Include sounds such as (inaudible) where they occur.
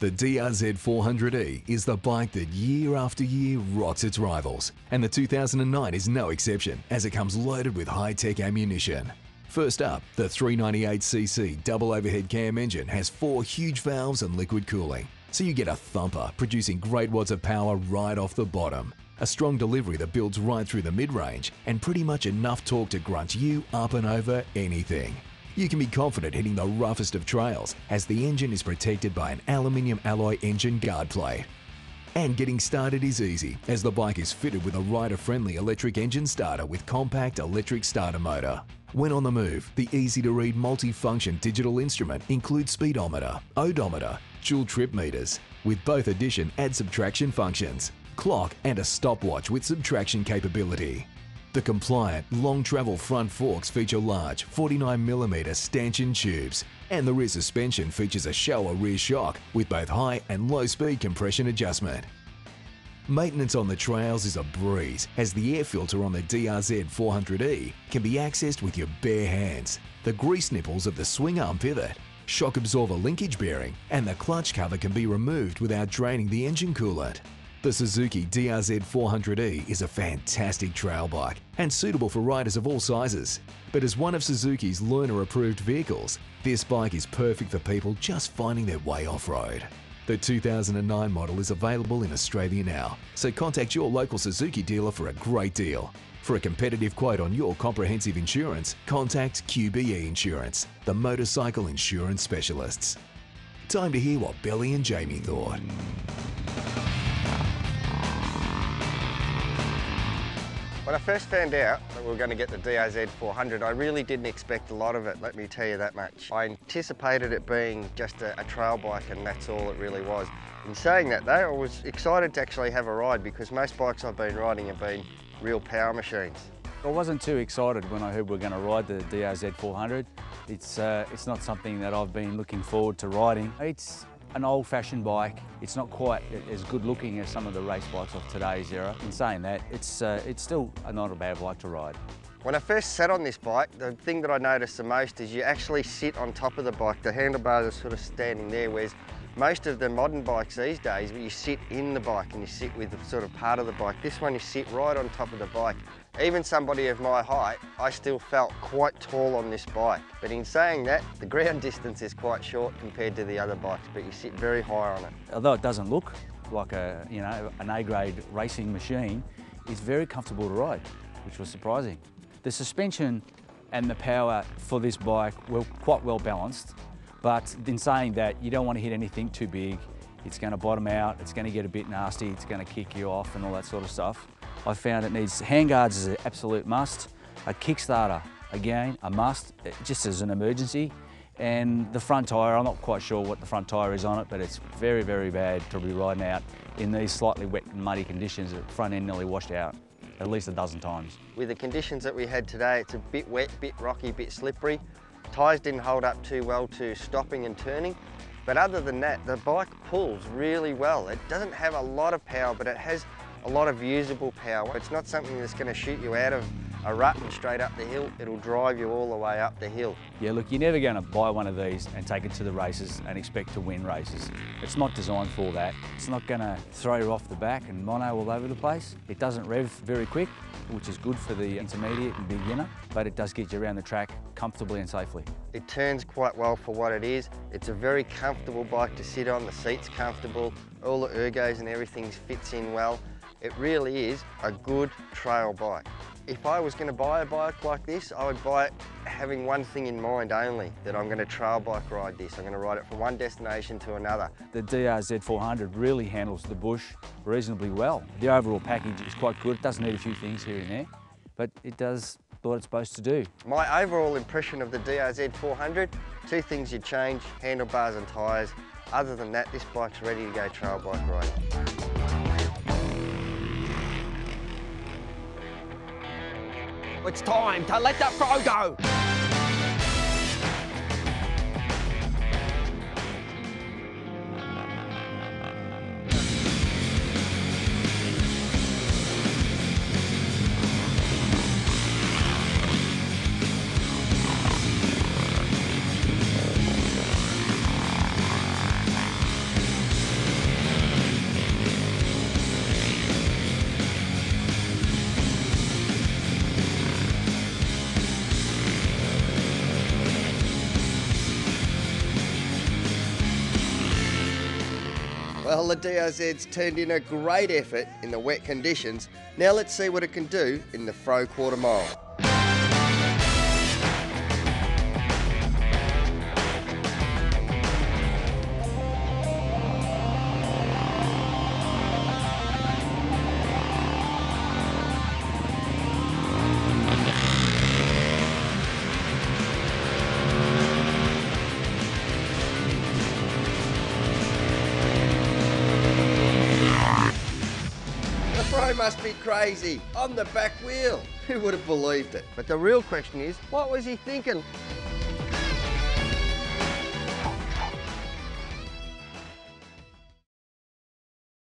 The DRZ 400E is the bike that year after year rots its rivals, and the 2009 is no exception as it comes loaded with high-tech ammunition. First up, the 398cc double overhead cam engine has four huge valves and liquid cooling, so you get a thumper producing great watts of power right off the bottom. A strong delivery that builds right through the mid-range and pretty much enough torque to grunt you up and over anything. You can be confident hitting the roughest of trails as the engine is protected by an aluminium alloy engine guard plate. And getting started is easy as the bike is fitted with a rider-friendly electric engine starter with compact electric starter motor. When on the move, the easy-to-read multi-function digital instrument includes speedometer, odometer, dual trip meters, with both addition and subtraction functions, clock and a stopwatch with subtraction capability. The compliant, long travel front forks feature large 49mm stanchion tubes, and the rear suspension features a Showa rear shock with both high and low speed compression adjustment. Maintenance on the trails is a breeze as the air filter on the DRZ 400E can be accessed with your bare hands. The grease nipples of the swing arm pivot, shock absorber linkage bearing, and the clutch cover can be removed without draining the engine coolant. The Suzuki DRZ 400E is a fantastic trail bike and suitable for riders of all sizes. But as one of Suzuki's learner approved vehicles, this bike is perfect for people just finding their way off-road. The 2009 model is available in Australia now, so contact your local Suzuki dealer for a great deal. For a competitive quote on your comprehensive insurance, contact QBE Insurance, the motorcycle insurance specialists. Time to hear what Billy and Jamie thought. When I first found out that we were going to get the DRZ 400, I really didn't expect a lot of it, let me tell you that much. I anticipated it being just a, a trail bike and that's all it really was. In saying that though, I was excited to actually have a ride because most bikes I've been riding have been real power machines. I wasn't too excited when I heard we are going to ride the DRZ 400. It's, uh, it's not something that I've been looking forward to riding. It's an old-fashioned bike. It's not quite as good looking as some of the race bikes of today's era. In saying that, it's, uh, it's still not a bad bike to ride. When I first sat on this bike, the thing that I noticed the most is you actually sit on top of the bike. The handlebars are sort of standing there, whereas most of the modern bikes these days, you sit in the bike and you sit with sort of part of the bike. This one, you sit right on top of the bike. Even somebody of my height, I still felt quite tall on this bike. But in saying that, the ground (laughs) distance is quite short compared to the other bikes, but you sit very high on it. Although it doesn't look like a, you know, an A-grade racing machine, it's very comfortable to ride, which was surprising. The suspension and the power for this bike were quite well balanced. But in saying that, you don't want to hit anything too big. It's going to bottom out, it's going to get a bit nasty, it's going to kick you off and all that sort of stuff. I found it needs handguards is an absolute must. A Kickstarter, again, a must, eh, just as an emergency. And the front tyre, I'm not quite sure what the front tyre is on it, but it's very, very bad to be riding out in these slightly wet and muddy conditions. The front end nearly washed out at least a dozen times. With the conditions that we had today, it's a bit wet, bit rocky, bit slippery. Tyres didn't hold up too well to stopping and turning, but other than that, the bike pulls really well. It doesn't have a lot of power, but it has a lot of usable power. It's not something that's going to shoot you out of a rut and straight up the hill. It'll drive you all the way up the hill. Yeah, look, you're never going to buy one of these and take it to the races and expect to win races. It's not designed for that. It's not going to throw you off the back and mono all over the place. It doesn't rev very quick, which is good for the intermediate and beginner, but it does get you around the track comfortably and safely. It turns quite well for what it is. It's a very comfortable bike to sit on. The seat's comfortable. All the ergos and everything fits in well. It really is a good trail bike. If I was going to buy a bike like this, I would buy it having one thing in mind only, that I'm going to trail bike ride this. I'm going to ride it from one destination to another. The DRZ 400 really handles the bush reasonably well. The overall package is quite good. It does need a few things here and there, but it does what it's supposed to do. My overall impression of the DRZ 400, two things you change, handlebars and tyres. Other than that, this bike's ready to go trail bike riding. It's time to let the Fro go. Well, the DRZ's turned in a great effort in the wet conditions. Now let's see what it can do in the Fro quarter mile. Must be crazy. On the back wheel. Who would have believed it? But the real question is, what was he thinking?